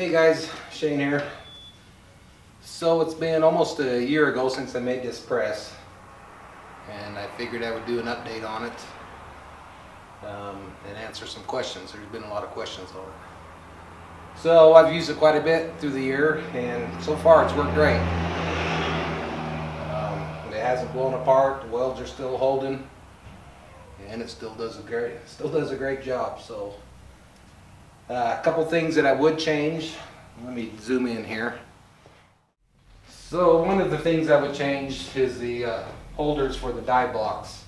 Hey guys, Shane here. So it's been almost a year ago since I made this press and I figured I would do an update on it um, and answer some questions. There's been a lot of questions on it. So I've used it quite a bit through the year and so far it's worked great. Um, it hasn't blown apart, the welds are still holding and it still does a great, still does a great job. So uh, a couple things that I would change. Let me zoom in here. So one of the things I would change is the uh, holders for the die blocks.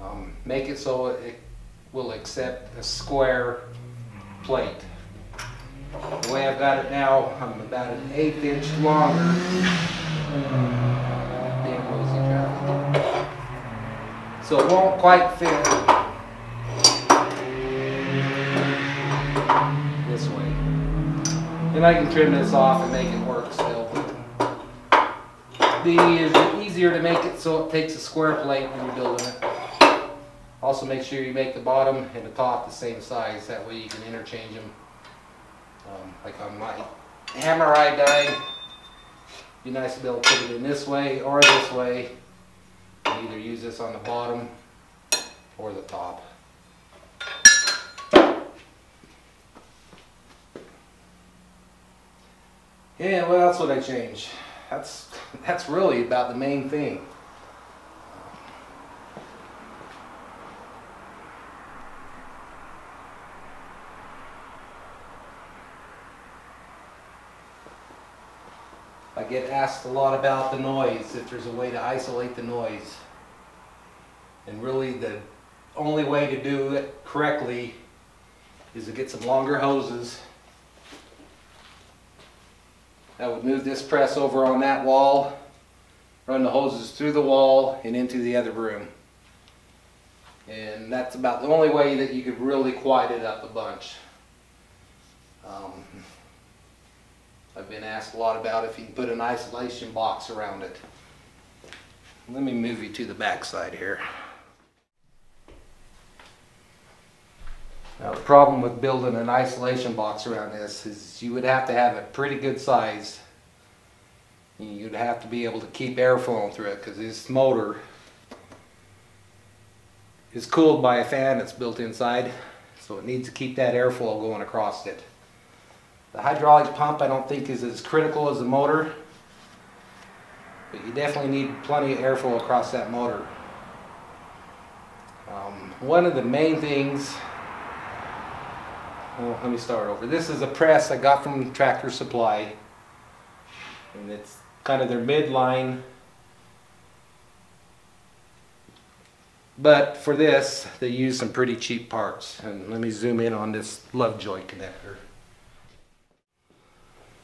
Um, make it so it will accept a square plate. The way I've got it now, I'm about an eighth inch longer. So it won't quite fit this way. And I can trim this off and make it work still. The easier to make it so it takes a square plate when you're building it. Also make sure you make the bottom and the top the same size, that way you can interchange them. Um, like on my hammer eye die, be nice to be able to put it in this way or this way. Either use this on the bottom or the top. Yeah, what else would I change? That's that's really about the main thing. I get asked a lot about the noise, if there's a way to isolate the noise. And really the only way to do it correctly is to get some longer hoses I would move this press over on that wall, run the hoses through the wall and into the other room. And that's about the only way that you could really quiet it up a bunch. Um, I've been asked a lot about if you can put an isolation box around it. Let me move you to the back side here. Now the problem with building an isolation box around this is you would have to have it pretty good size. You'd have to be able to keep air flowing through it because this motor is cooled by a fan that's built inside so it needs to keep that airflow going across it. The hydraulic pump I don't think is as critical as the motor but you definitely need plenty of airflow across that motor. Um, one of the main things well, let me start over. This is a press I got from Tractor Supply. And it's kind of their midline. But for this, they use some pretty cheap parts. And let me zoom in on this Lovejoy connector.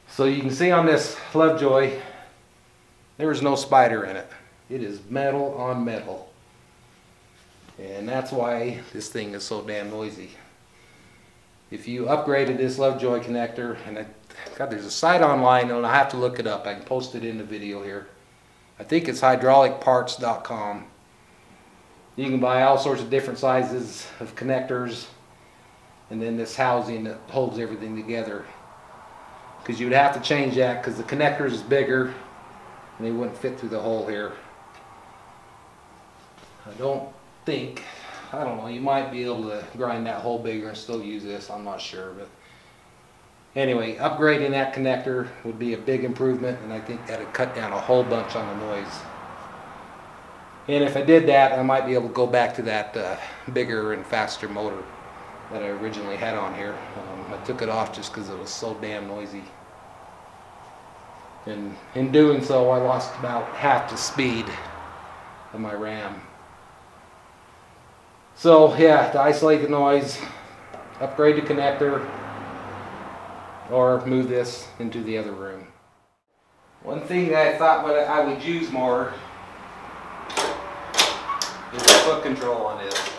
So you can see on this Lovejoy, there is no spider in it. It is metal on metal. And that's why this thing is so damn noisy if you upgraded this Lovejoy connector, and I, God, there's a site online, and I have to look it up. I can post it in the video here. I think it's hydraulicparts.com. You can buy all sorts of different sizes of connectors, and then this housing that holds everything together. Because you would have to change that because the connectors is bigger, and they wouldn't fit through the hole here. I don't think I don't know, you might be able to grind that hole bigger and still use this, I'm not sure, but anyway, upgrading that connector would be a big improvement and I think that'd cut down a whole bunch on the noise. And if I did that, I might be able to go back to that uh, bigger and faster motor that I originally had on here. Um, I took it off just because it was so damn noisy. And in doing so, I lost about half the speed of my RAM. So yeah, to isolate the noise, upgrade the connector, or move this into the other room. One thing that I thought what I would use more is the foot control on this.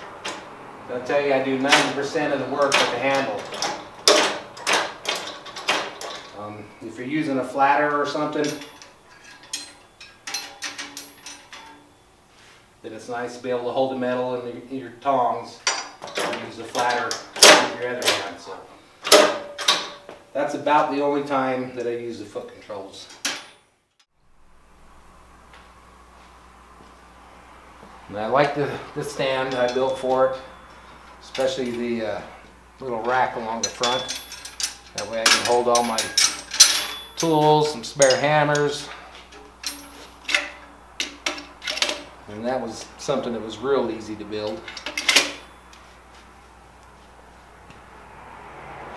I'll tell you, I do 90% of the work with the handle. Um, if you're using a flatter or something, then it's nice to be able to hold the metal in, the, in your tongs and use the flatter with your other hand. So That's about the only time that I use the foot controls. And I like the, the stand I built for it, especially the uh, little rack along the front. That way I can hold all my tools, some spare hammers. And that was something that was real easy to build.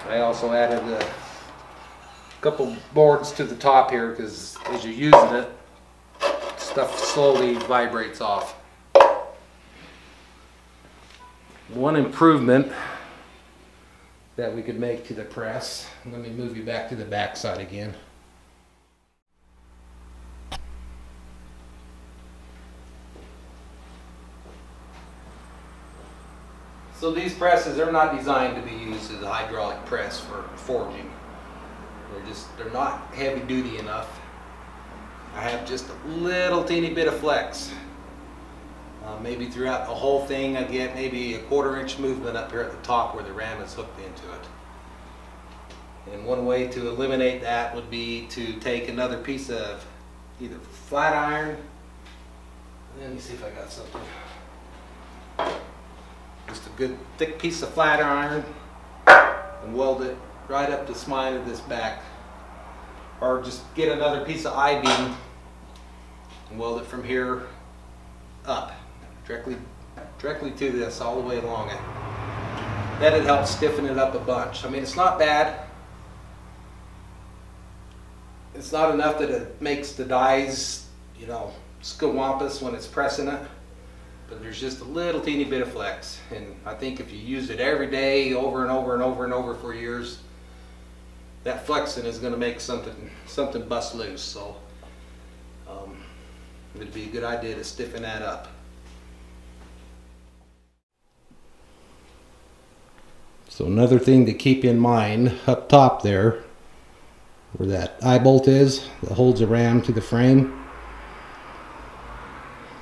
I also added a couple boards to the top here because as you're using it, stuff slowly vibrates off. One improvement that we could make to the press, let me move you back to the back side again. So these presses are not designed to be used as a hydraulic press for forging. They're just, they're not heavy duty enough. I have just a little teeny bit of flex. Uh, maybe throughout the whole thing I get maybe a quarter inch movement up here at the top where the ram is hooked into it. And one way to eliminate that would be to take another piece of either flat iron, let me see if I got something. Good thick piece of flat iron and weld it right up the spine of this back. Or just get another piece of I-beam and weld it from here up, directly, directly to this all the way along it. That'd help stiffen it up a bunch. I mean, it's not bad. It's not enough that it makes the dies, you know, scawampus when it's pressing it but there's just a little teeny bit of flex. And I think if you use it every day, over and over and over and over for years, that flexing is going to make something something bust loose. So um, it'd be a good idea to stiffen that up. So another thing to keep in mind up top there, where that eye bolt is that holds the ram to the frame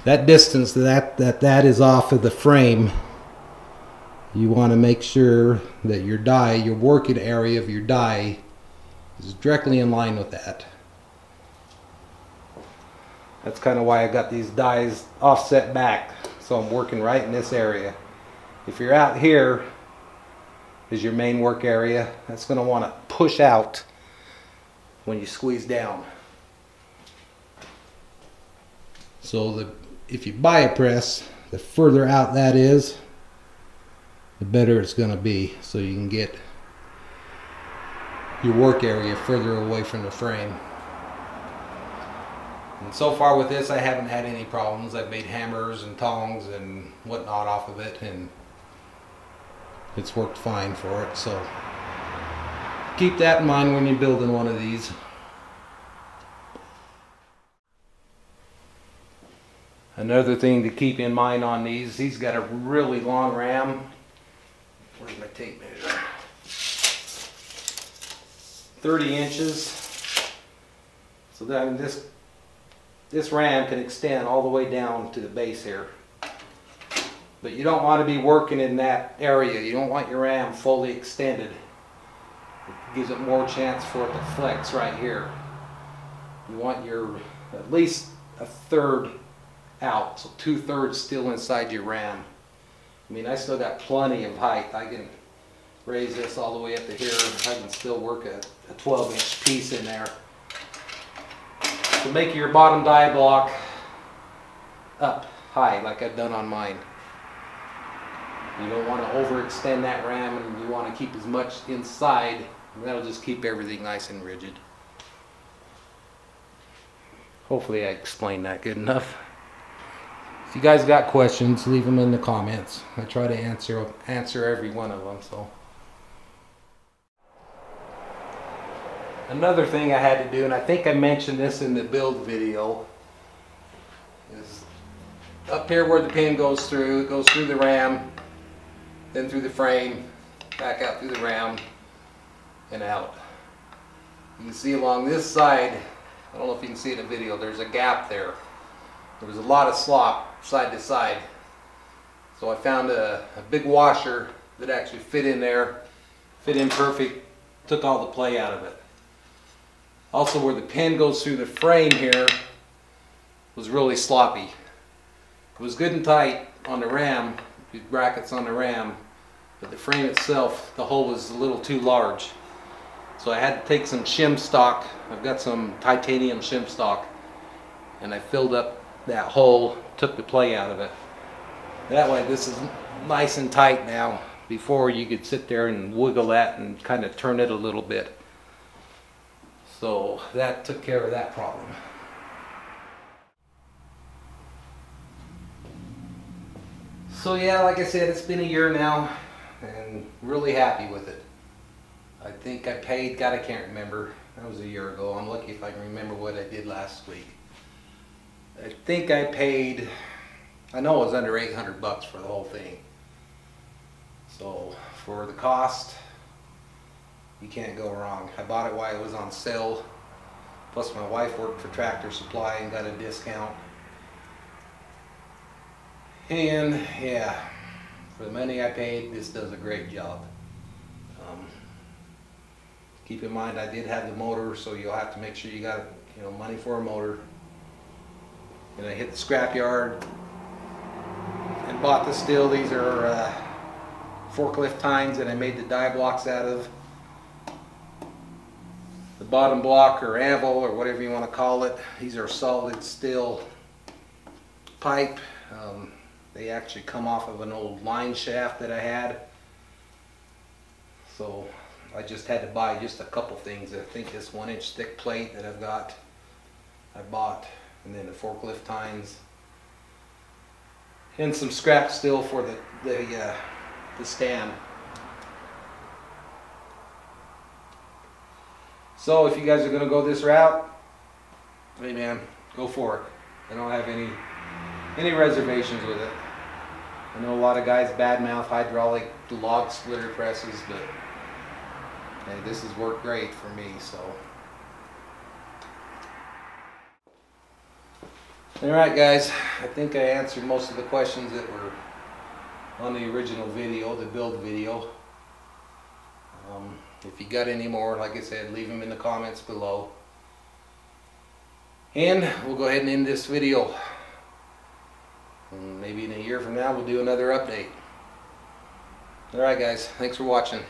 that distance that that that is off of the frame. You want to make sure that your die your working area of your die is directly in line with that. That's kind of why I got these dies offset back so I'm working right in this area. If you're out here is your main work area that's going to want to push out when you squeeze down. So the if you buy a press, the further out that is, the better it's going to be. So you can get your work area further away from the frame. And so far with this, I haven't had any problems. I've made hammers and tongs and whatnot off of it, and it's worked fine for it. So keep that in mind when you're building one of these. Another thing to keep in mind on these, he's got a really long ram. Where's my tape measure? 30 inches. So that this this ram can extend all the way down to the base here. But you don't want to be working in that area. You don't want your ram fully extended. It gives it more chance for it to flex right here. You want your at least a third out, so two thirds still inside your ram. I mean, I still got plenty of height. I can raise this all the way up to here. I can still work a, a 12 inch piece in there. To make your bottom die block up high like I've done on mine. You don't want to overextend that ram and you want to keep as much inside. And that'll just keep everything nice and rigid. Hopefully I explained that good enough. If you guys got questions, leave them in the comments. I try to answer answer every one of them. So another thing I had to do, and I think I mentioned this in the build video, is up here where the pin goes through. It goes through the ram, then through the frame, back out through the ram, and out. You can see along this side. I don't know if you can see in the video. There's a gap there. There was a lot of slop side to side. So I found a, a big washer that actually fit in there, fit in perfect took all the play out of it. Also where the pin goes through the frame here was really sloppy. It was good and tight on the ram, these brackets on the ram, but the frame itself, the hole was a little too large. So I had to take some shim stock. I've got some titanium shim stock and I filled up that hole, took the play out of it. That way this is nice and tight now. Before you could sit there and wiggle that and kind of turn it a little bit. So that took care of that problem. So yeah, like I said, it's been a year now and really happy with it. I think I paid, God, I can't remember. That was a year ago. I'm lucky if I can remember what I did last week. I think I paid, I know it was under 800 bucks for the whole thing. So for the cost, you can't go wrong. I bought it while it was on sale. Plus my wife worked for Tractor Supply and got a discount. And yeah, for the money I paid, this does a great job. Um, keep in mind, I did have the motor, so you'll have to make sure you got you know money for a motor. And I hit the scrap yard and bought the steel. These are uh, forklift tines that I made the die blocks out of. The bottom block or anvil or whatever you want to call it. These are solid steel pipe. Um, they actually come off of an old line shaft that I had. So I just had to buy just a couple things. I think this one inch thick plate that I've got, I bought, and then the forklift tines, and some scrap steel for the the uh, the stand. So if you guys are gonna go this route, hey man, go for it. I don't have any any reservations with it. I know a lot of guys badmouth hydraulic log splitter presses, but hey, this has worked great for me, so. Alright guys, I think I answered most of the questions that were on the original video, the build video. Um, if you got any more, like I said, leave them in the comments below. And we'll go ahead and end this video. And maybe in a year from now we'll do another update. Alright guys, thanks for watching.